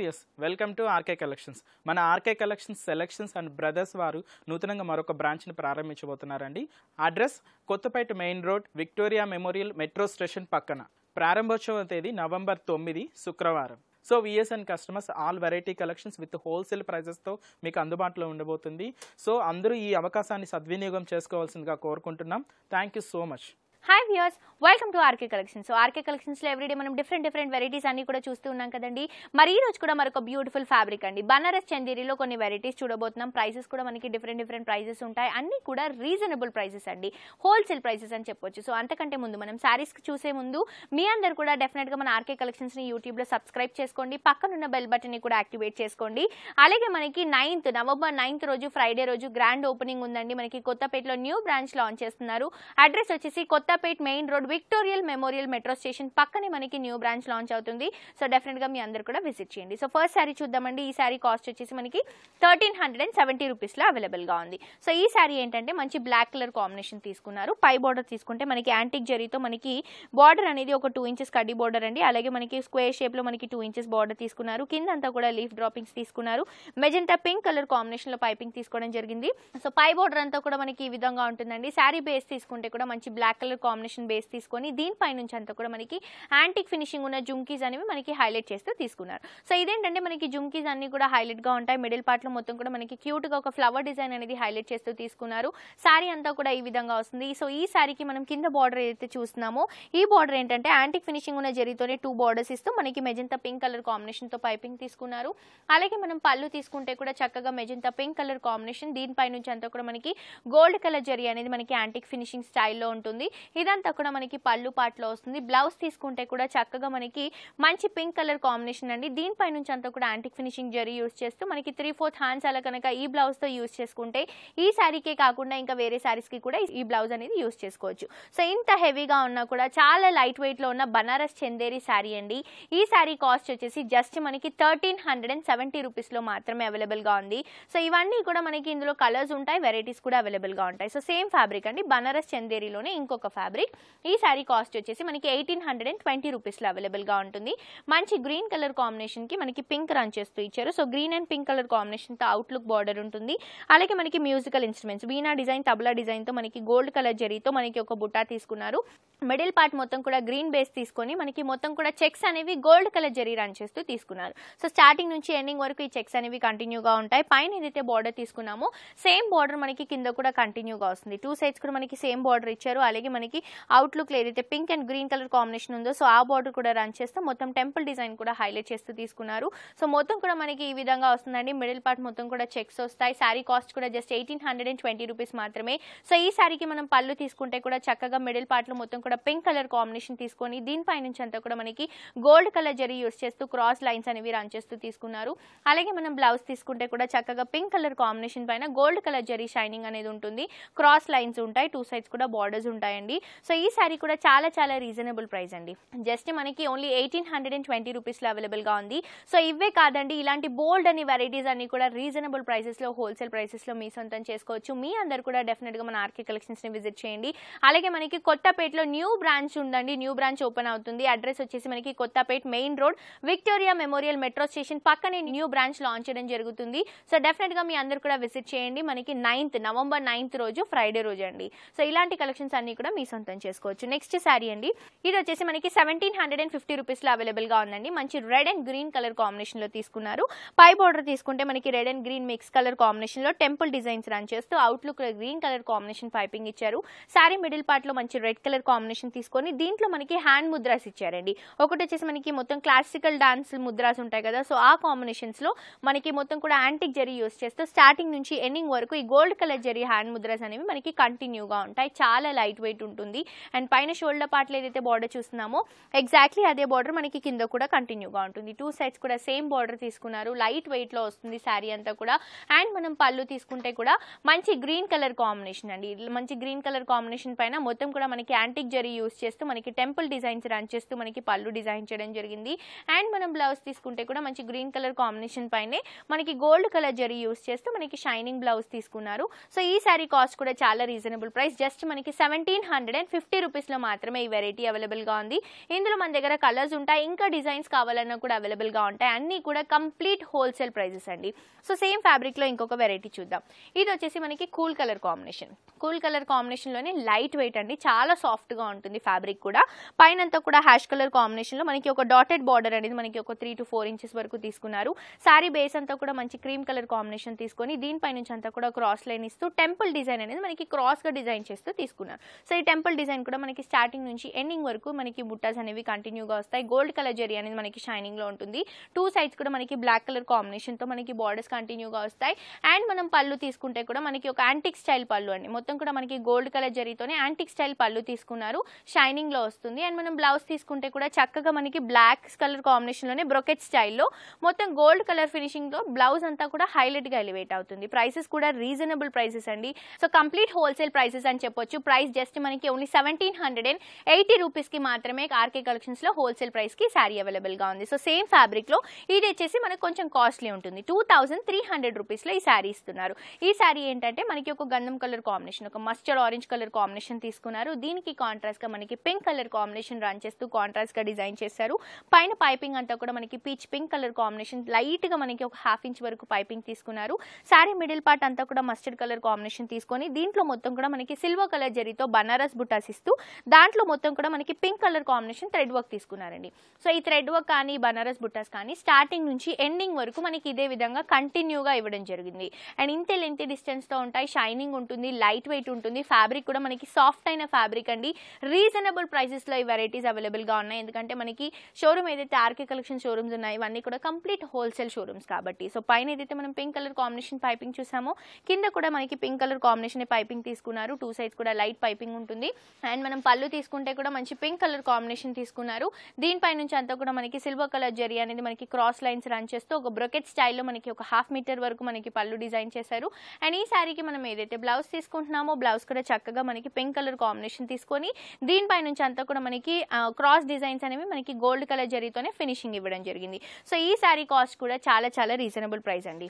Views welcome to RK collections మన RK collections selections and brothers వారు నూతనంగా మరొక బ్రాంచ్ని ప్రారంభించబోతున్నారండి. Address Kothapet main road Victoria memorial metro station పక్కన. ప్రారంభోత్సవం తేదీ నవంబర్ తొమ్మిది శుక్రవారం. So VSN customers all variety collections with wholesale ప్రైజెస్తో మీకు అందుబాటులో ఉండబోతుంది. సో అందరూ ఈ అవకాశాన్ని సద్వినియోగం చేసుకోవాల్సిందిగా కోరుకుంటున్నాం. Thank you so much hi viewers welcome to RK collections so RK కలెక్షన్స్లో ఎవ్రీడే మనం డిఫరెంట్ డిఫరెంట్ వెరైటీస్ అన్ని కూడా చూస్తూ ఉన్నాం కదండి. మరి ఈ రోజు కూడా మరొక బ్యూటిఫుల్ ఫ్యాబ్రిక్ అండి. బనారస్ చందేరిలో కొన్ని వెరైటీస్ చూడబోతున్నాం. ప్రైసెస్ కూడా మనకి డిఫరెంట్ డిఫరెంట్ ప్రైసెస్ ఉంటాయి. అన్ని కూడా రీజనబుల్ ప్రైసెస్ అండి. హోల్సేల్ ప్రైసెస్ అని చెప్పొచ్చు. సో అంతకంటే ముందు మనం శారీస్ చూసే ముందు మీ అందరు కూడా డెఫినెట్గా మన ఆర్కే కలెక్షన్స్ని యూట్యూబ్లో సబ్స్క్రైబ్ చేసుకోండి. పక్కనున్న బెల్ బటన్ని కూడా యాక్టివేట్ చేసుకోండి. అలాగే మనకి నైన్త్ నవంబర్ నైన్త్ రోజు ఫ్రైడే రోజు గ్రాండ్ ఓపెనింగ్ ఉందండి. మనకి కొత్తపేటలో న్యూ బ్రాంచ్ లాంచ్ చేస్తున్నారు. అడ్రస్ వచ్చేసి కొత్త Kothapet main road Victoria memorial metro station పక్కనే మనకి న్యూ బ్రాంచ్ లాంచ్ అవుతుంది. సో డెఫినెట్గా మీ అందరు కూడా విజిట్ చేయండి. సో ఫస్ట్ శారీ చూద్దామండి. ఈ శారీ కాస్ట్ వచ్చేసి మనకి థర్టీన్ హండ్రెడ్ అండ్ సెవెంటీ రూపీస్లో అవైలబుల్గా ఉంది. సో ఈ శారీ ఏంటంటే మంచి బ్లాక్ కలర్ కాంబినేషన్ తీసుకున్నారు. పై బార్డర్ తీసుకుంటే మనకి యాంటిక్ జరీతో మనకి బార్డర్ అనేది ఒక టూ ఇంచెస్ కడ్డీ బార్డర్ అండి. అలాగే మనకి స్క్వేర్ షేప్లో మనకి టూ ఇంచెస్ బార్డర్ తీసుకున్నారు. కింద అంతా కూడా లీఫ్ డ్రాపింగ్స్ తీసుకున్నారు. మెజెంటా పింక్ కలర్ కాంబినేషన్లో పైపింగ్ తీసుకోవడం జరిగింది. సో పై బార్డర్ అంతా కూడా మనకి ఈ విధంగా ఉంటుందండి. శారీ బేస్ తీసుకుంటే కూడా మంచి బ్లాక్ కలర్ కాంబినేషన్ బేస్ తీసుకొని దీనిపై నుంచి అంతా కూడా మనకి యాంటిక్ ఫినిషింగ్ ఉన్న జుంకీస్ అనేవి మనకి హైలైట్ చేస్తూ తీసుకున్నారు. సో ఇదేంటంటే మనకి జుంకీస్ అన్ని కూడా హైలైట్గా ఉంటాయి. మిడిల్ పార్ట్లో మొత్తం కూడా మనకి క్యూట్గా ఒక ఫ్లవర్ డిజైన్ అనేది హైలైట్ చేస్తూ తీసుకున్నారు. శారీ అంతా కూడా ఈ విధంగా వస్తుంది. సో ఈ శారీకి మనం కింద బార్డర్ ఏదైతే చూస్తున్నామో ఈ బార్డర్ ఏంటంటే యాంటిక్ ఫినిషింగ్ ఉన్న జరీతోనే టూ బార్డర్స్ ఇస్తూ మనకి మెజంతా పింక్ కలర్ కాంబినేషన్తో పైపింగ్ తీసుకున్నారు. అలాగే మనం పళ్ళు తీసుకుంటే కూడా చక్కగా మెజంతా పింక్ కలర్ కాంబినేషన్ దీనిపై నుంచి అంతా కూడా మనకి గోల్డ్ కలర్ జరీ అనేది మనకి యాంటిక్ ఫినిషింగ్ స్టైల్లో ఉంటుంది. ఇదంతా కూడా మనకి పళ్ళు పాటలో వస్తుంది. బ్లౌజ్ తీసుకుంటే కూడా చక్కగా మనకి మంచి పింక్ కలర్ కాంబినేషన్ అండి. దీనిపై నుంచి అంతా కూడా యాంటిక్ ఫినిషింగ్ జరీ యూస్ చేస్తూ మనకి త్రీ ఫోర్త్ హ్యాండ్స్ అలా కనుక ఈ బ్లౌజ్తో యూస్ చేసుకుంటే ఈ శారీకే కాకుండా ఇంకా వేరే శారీస్కి కూడా ఈ బ్లౌజ్ అనేది యూస్ చేసుకోవచ్చు. సో ఇంత హెవీగా ఉన్నా కూడా చాలా లైట్ వెయిట్లో ఉన్న బనారస్ చందేరి శారీ అండి. ఈ శారీ కాస్ట్ వచ్చేసి జస్ట్ మనకి థర్టీన్ హండ్రెడ్ అండ్ సెవెంటీ రూపీస్లో మాత్రమే అవైలబుల్గా ఉంది. సో ఇవన్నీ కూడా మనకి ఇందులో కలర్స్ ఉంటాయి వెరైటీస్ కూడా అవైలబుల్గా ఉంటాయి. సో సేమ్ ఫ్యాబ్రిక్ అండి. బనారస్ చందేరిలోనే ఇంకొక ఫ్యాబ్రిక్. ఈ శారీ కాస్ట్ వచ్చేసి మనకి ఎయిటీన్ హండ్రెడ్ అండ్ ట్వంటీ రూపీస్లో అవైలబుల్గా ఉంటుంది. మంచి గ్రీన్ కలర్ కాంబినేషన్కి మనకి పింక్ రన్ చేస్తూ ఇచ్చారు. So green and pink colour కాంబినేషన్తో అవుట్లుక్ బార్డర్ ఉంటుంది. అలాగే మనకి musical instruments veena design tabla డిజైన్తో మనకి గోల్డ్ కలర్ జరీతో మనకి ఒక బుట్టా తీసుకున్నారు. మిడిల్ పార్ట్ మొత్తం కూడా గ్రీన్ బేస్ తీసుకొని మనకి మొత్తం కూడా చెక్స్ అనేవి గోల్డ్ కలర్ జరీ రన్ చేస్తూ తీసుకున్నారు. సో స్టార్టింగ్ నుంచి ఎండింగ్ వరకు ఈ చెక్స్ అనేవి కంటిన్యూగా ఉంటాయి. పైన ఏదైతే బార్డర్ తీసుకున్నామో సేమ్ బార్డర్ మనకి కింద కూడా కంటిన్యూగా వస్తుంది. టూ సైడ్స్ కూడా మనకి సేమ్ బార్డర్ ఇచ్చారు. అలాగే మనకి అవుట్లుక్లో ఏదైతే pink and green colour combination ఉందో సో ఆ బార్డర్ కూడా రన్ చేస్తూ మొత్తం టెంపుల్ డిజైన్ కూడా హైలైట్ చేస్తూ తీసుకున్నారు. సో మొత్తం కూడా మనకి ఈ విధంగా వస్తుందండి. మిడిల్ పార్ట్ మొత్తం కూడా చెక్స్ వస్తాయి. శారీ కాస్ట్ కూడా just eighteen hundred and twenty rupees మాత్రమే. సో ఈ శారీకి మనం పళ్ళు తీసుకుంటే కూడా చక్కగా మిడిల్ పార్ట్లో మొత్తం కూడా పింక్ కలర్ కాంబినేషన్ తీసుకొని దీనిపై నుంచి అంతా కూడా మనకి గోల్డ్ కలర్ జరీ యూస్ చేస్తూ క్రాస్ లైన్స్ అనేవి రన్ చేస్తూ తీసుకున్నారు. అలాగే మనం బ్లౌజ్ తీసుకుంటే కూడా చక్కగా పింక్ కలర్ కాంబినేషన్ పైన గోల్డ్ కలర్ జరీ షైనింగ్ అనేది ఉంటుంది. క్రాస్ లైన్స్ ఉంటాయి టూ సైడ్స్ కూడా బార్డర్స్ ఉంటాయండి. సో ఈ శారీ కూడా చాలా చాలా రీజనబుల్ ప్రైస్ అండి. జస్ట్ మనకి only eighteen hundred and twenty రూపీస్లో అవైలబుల్గా ఉంది. సో ఇవే కాదండి ఇలాంటి బోల్డ్ అని వెరైటీస్ అన్ని కూడా రీజనబుల్ ప్రైసెస్లో హోల్సేల్ ప్రైసెస్లో మీ సొంతం చేసుకోవచ్చు. మీ అందరు కూడా డెఫినెట్గా మన ఆర్కే కలెక్షన్స్ని విజిట్ చేయండి. అలాగే మనకి కొత్తపేటలో న్యూ న్యూ బ్రాంచ్ ఉందండి. న్యూ బ్రాంచ్ ఓపెన్ అవుతుంది. అడ్రస్ వచ్చేసి మనకి Kothapet main road Victoria memorial metro station పక్కనే న్యూ బ్రాంచ్ లాంచ్ చేయడం జరుగుతుంది. సో డెఫినెట్గా మీ అందరు కూడా విజిట్ చేయండి. మనకి నైన్త్ నవంబర్ నైన్త్ రోజు ఫ్రైడే రోజు అండి. సో ఇలాంటి కలెక్షన్స్ అన్ని కూడా మీ సొంతం చేసుకోవచ్చు. నెక్స్ట్ శారీ అండి. ఇది వచ్చేసి మనకి సెవెంటీన్ హండ్రెడ్ అండ్ ఫిఫ్టీ రూపీస్లో అవైలబుల్గా ఉందండి. మంచి రెడ్ అండ్ గ్రీన్ కలర్ కాంబినేషన్లో తీసుకున్నారు. పై బార్డర్ తీసుకుంటే మనకి red and green mix colour కాంబినేషన్లో టెంపుల్ డిజైన్స్ రన్ చేస్తూ outlook green colour combination piping ఇచ్చారు. శారీ మిడిల్ పార్ట్లో మంచి రెడ్ కలర్ కాంబినేషన్ తీసుకొని దీంట్లో మనకి హ్యాండ్ ముద్రాస్ ఇచ్చారండి. ఒకటి వచ్చేసి మనకి మొత్తం క్లాసికల్ డాన్స్ ముద్రాస్ ఉంటాయి కదా సో ఆ కాంబినేషన్స్లో మనకి మొత్తం కూడా యాంటిక్ జరీ యూస్ చేస్తూ స్టార్టింగ్ నుంచి ఎండింగ్ వరకు ఈ gold colour zari hand mudras అనేవి మనకి కంటిన్యూగా ఉంటాయి. చాలా లైట్ వెయిట్ ఉంటుంది. అండ్ పైన షోల్డర్ పార్ట్లో ఏదైతే బార్డర్ చూస్తున్నామో ఎగ్జాక్ట్లీ అదే బార్డర్ మనకి కింద కూడా కంటిన్యూగా ఉంటుంది. టూ సైడ్స్ కూడా సేమ్ బార్డర్ తీసుకున్నారు. లైట్ వెయిట్లో వస్తుంది శారీ అంతా కూడా. అండ్ మనం పళ్ళు తీసుకుంటే కూడా మంచి గ్రీన్ కలర్ కాంబినేషన్ అండి. మంచి గ్రీన్ కలర్ కాంబినేషన్ పైన మొత్తం కూడా మనకి యాంటిక్ జరీ యూస్ చేస్తూ మనకి టెంపుల్ డిజైన్స్ రన్ చేస్తూ మనకి పళ్ళు డిజైన్ చేయడం జరిగింది. అండ్ మనం బ్లౌజ్ తీసుకుంటే కూడా మంచి గ్రీన్ కలర్ కాంబినేషన్ పైనే మనకి గోల్డ్ కలర్ జరీ యూస్ చేస్తూ మనకి షైనింగ్ బ్లౌజ్ తీసుకున్నారు. సో ఈ శారీ కాస్ట్ కూడా చాలా రీజనబుల్ ప్రైస్. జస్ట్ మనకి సెవెంటీన్ హండ్రెడ్ అండ్ ఫిఫ్టీ రూపీస్లో మాత్రమే ఈ వెరైటీ అవైలబుల్గా ఉంది. ఇందులో మన దగ్గర కలర్స్ ఉంటాయి. ఇంకా డిజైన్స్ కావాలన్నా కూడా అవైలబుల్గా ఉంటాయి. అన్నీ కూడా కంప్లీట్ హోల్సేల్ ప్రైజెస్ అండి. సో సేమ్ ఫ్యాబ్రిక్లో ఇంకొక వెరైటీ చూద్దాం. ఇది వచ్చేసి మనకి cool colour combination. Cool colour కాంబినేషన్లోనే light weight అండి. చాలా సాఫ్ట్గా ఉంటుంది ఫ్యాబ్రిక్ కూడా. పైన అంతా కూడా హ్యాష్ కలర్ కాంబినేషన్లో మనకి ఒక డాటెడ్ బార్డర్ అనేది మనకి ఒక త్రీ టు ఫోర్ ఇంచెస్ వరకు తీసుకున్నారు. శారీ బేస్ అంతా కూడా మంచి క్రీమ్ కలర్ కాంబినేషన్ తీసుకొని దీనిపై నుంచి అంతా కూడా క్రాస్ లైన్ ఇస్తూ టెంపుల్ డిజైన్ అనేది మనకి క్రాస్గా డిజైన్ చేస్తూ తీసుకున్నారు. సో ఈ టెంపుల్ డిజైన్ కూడా మనకి స్టార్టింగ్ నుంచి ఎండింగ్ వరకు మనకి బుట్టాస్ అనేవి కంటిన్యూగా వస్తాయి. గోల్డ్ కలర్ జరీ అనేది మనకి షైనింగ్లో ఉంటుంది. టూ సైడ్స్ కూడా మనకి బ్లాక్ కలర్ కాంబినేషన్తో మనకి బార్డర్స్ కంటిన్యూగా వస్తాయి. అండ్ మనం పళ్ళు తీసుకుంటే కూడా మనకి ఒక యాంటిక్ స్టైల్ పళ్ళు అండి. మొత్తం కూడా మనకి గోల్డ్ కలర్ జరీతోనే యాంటిక్ స్టైల్ పళ్ళు తీసుకున్నారు. షైనింగ్లో వస్తుంది. అండ్ మనం బ్లౌజ్ తీసుకుంటే కూడా చక్కగా మనకి బ్లాక్ కలర్ కాంబినేషన్లోనే బ్రొకెట్ స్టైల్లో మొత్తం గోల్డ్ కలర్ ఫినిషింగ్లో బ్లౌజ్ అంతా కూడా హైలైట్గా ఎలివేట్ అవుతుంది. ప్రైసెస్ కూడా రీజనబుల్ ప్రైసెస్ అండి. సో కంప్లీట్ హోల్సేల్ ప్రైసెస్ అని చెప్పొచ్చు. ప్రైస్ జస్ట్ మనకి only seventeen hundred and eighty రూపీస్కి మాత్రమే ఆర్కే కలెక్షన్స్లో హోల్సేల్ ప్రైస్కి శారీ అవైలబుల్గా ఉంది. సో సేమ్ ఫ్యాబ్రిక్లో ఇది వచ్చేసి మనకు కొంచెం కాస్ట్లీ ఉంటుంది. టూ థౌసండ్ త్రీ హండ్రెడ్ రూపీస్లో ఈ శారీ ఇస్తున్నారు. ఈ శారీ ఏంటంటే మనకి ఒక గంధం కలర్ కాంబినేషన్ ఒక మస్టర్డ్ ఆరెంజ్ కలర్ కాంబినేషన్ తీసుకున్నారు. దీనికి కాంట్రాస్ట్ గా మనకి పింక్ కలర్ కాంబినేషన్ రన్ చేస్తూ కాంట్రాస్ట్గా డిజైన్ చేశారు. పైన పైపింగ్ అంతా కూడా మనకి పీచ్ పింక్ కలర్ కాంబినేషన్ లైట్గా మనకి ఒక హాఫ్ ఇంచ్ వరకు పైపింగ్ తీసుకున్నారు. శారీ మిడిల్ పార్ట్ అంతా కూడా మస్టర్డ్ కలర్ కాంబినేషన్ తీసుకొని దీంట్లో మొత్తం కూడా మనకి సిల్వర్ కలర్ జరీతో బనారస్ బుటాస్ ఇస్తూ దాంట్లో మొత్తం కూడా మనకి pink colour combination thread work తీసుకున్నారండి. సో ఈ థ్రెడ్ వర్క్ కానీ బనారస్ బుటాస్ కానీ స్టార్టింగ్ నుంచి ఎండింగ్ వరకు మనకి ఇదే విధంగా కంటిన్యూగా ఇవ్వడం జరిగింది. అండ్ ఇంతే లెంత్ డిస్టెన్స్తో ఉంటాయి. షైనింగ్ ఉంటుంది లైట్ వెయిట్ ఉంటుంది. ఫ్యాబ్రిక్ కూడా మనకి సాఫ్ట్ అయిన ఫ్యాబ్రిక్ అండి. రీజనబుల్ ప్రైసెస్లో ఈ వెరైటీస్ అవైలబుల్గా ఉన్నాయి. ఎందుకంటే మనకి షోరూమ్ ఏదైతే ఆర్కే కలెక్షన్ షోరూమ్స్ ఉన్నాయి ఇవన్నీ కూడా కంప్లీట్ హోల్సేల్ షోరూమ్స్ కాబట్టి. సో పైన ఏదైతే మనం పింక్ కలర్ కాంబినేషన్ పైపింగ్ చూసామో కింద కూడా మనకి పింక్ కలర్ కాంబినేషన్ పైపింగ్ తీసుకున్నారు. టూ సైడ్స్ కూడా లైట్ పైపింగ్ ఉంటుంది. అండ్ మనం పళ్ళు తీసుకుంటే కూడా మంచి పింక్ కలర్ కాంబినేషన్ తీసుకున్నారు. దీనిపై నుంచి అంతా కూడా మనకి సిల్వర్ కలర్ జెరీ అనేది మనకి క్రాస్ లైన్స్ రన్ చేస్తూ ఒక బ్రొకెట్ స్టైల్లో మనకి ఒక హాఫ్ మీటర్ వరకు మనకి పళ్ళు డిజైన్ చేశారు. అండ్ ఈ శారీకి మనం ఏదైతే బ్లౌజ్ తీసుకుంటున్నామో బ్లౌజ్ కూడా చక్కగా మనకి పింక్ కలర్ కాంబినేషన్ తీసుకొని దీనిపై నుంచి అంతా కూడా మనకి క్రాస్ డిజైన్స్ అనేవి మనకి గోల్డ్ కలర్ జరీతోనే ఫినిషింగ్ ఇవ్వడం జరిగింది. సో ఈ శారీ కాస్ట్ కూడా చాలా చాలా రీజనబుల్ ప్రైస్ అండి.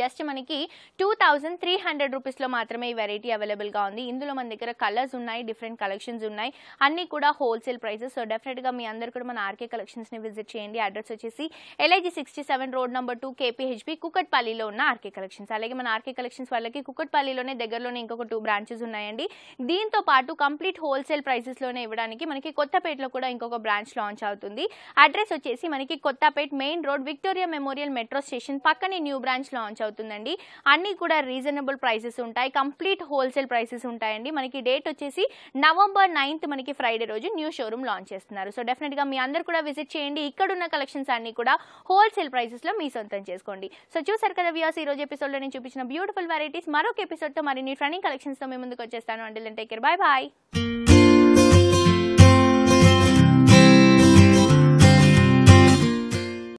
జస్ట్ మనకి టూ థౌజండ్ త్రీ హండ్రెడ్ రూపీస్లో మాత్రమే ఈ వెరైటీ అవైలబుల్గా ఉంది. ఇందులో మన దగ్గర కలర్స్ ఉన్నాయి డిఫరెంట్ కలెక్షన్స్ ఉన్నాయి. అన్నీ కూడా హోల్సేల్ ప్రైసెస్. సో డెఫినెట్గా మీ అందరు కూడా మన ఆర్కే కలెక్షన్స్ని విజిట్ చేయండి. అడ్రస్ వచ్చేసి LIG sixty seven road number two KPHB కుకట్పల్లిలో ఉన్న ఆర్కే కలెక్షన్స్. అలాగే మన ఆర్కే కలెక్షన్స్ వాళ్ళకి కుకట్పల్లిలోనే దగ్గరలోనే ఇంకొక టూ బ్రాంచెస్ ఉన్నాయండి. దీంతో పాటు కంప్లీట్ హోల్సేల్ ప్రైసెస్లోనే ఇవ్వడానికి మనకి కొత్తపేటలో కూడా ఇంకొక బ్రాంచ్ లాంచ్ అవుతుంది. అడ్రస్ వచ్చేసి మనకి Kothapet main road Victoria memorial metro station పక్కనే న్యూ బ్రాంచ్ లాంచ్ అవుతుందండి. అన్నీ కూడా రీజనబుల్ ప్రైసెస్ ఉంటాయి. కంప్లీట్ హోల్సేల్ ప్రైసెస్ ఉంటాయండి. మనకి డేట్ వచ్చేసి నవంబర్ నైన్త్ మనకి ఫ్రైడే రోజు న్యూ షోరూమ్ లాంచ్ చేస్తున్నారు. సో డెఫినెట్గా మీ అందరు కూడా విజిట్ చేయండి. ఇక్కడున్న కలెక్షన్స్ అన్ని కూడా హోల్సేల్ ప్రైసెస్లో మీ సొంతం చేసుకోండి. సో చూసారు కదా వ్యూస్ ఈ రోజు ఎపిసోడ్లో నేను చూపించిన బ్యూటిఫుల్ వెరైటీస్ మరొక ఎపిసోడ్తో మరిన్ని ట్రెండింగ్ కలెక్షన్స్తో మీ ముందుకు వచ్చేస్తాను. అంటే టేక్ కేర్ బాయ్ బాయ్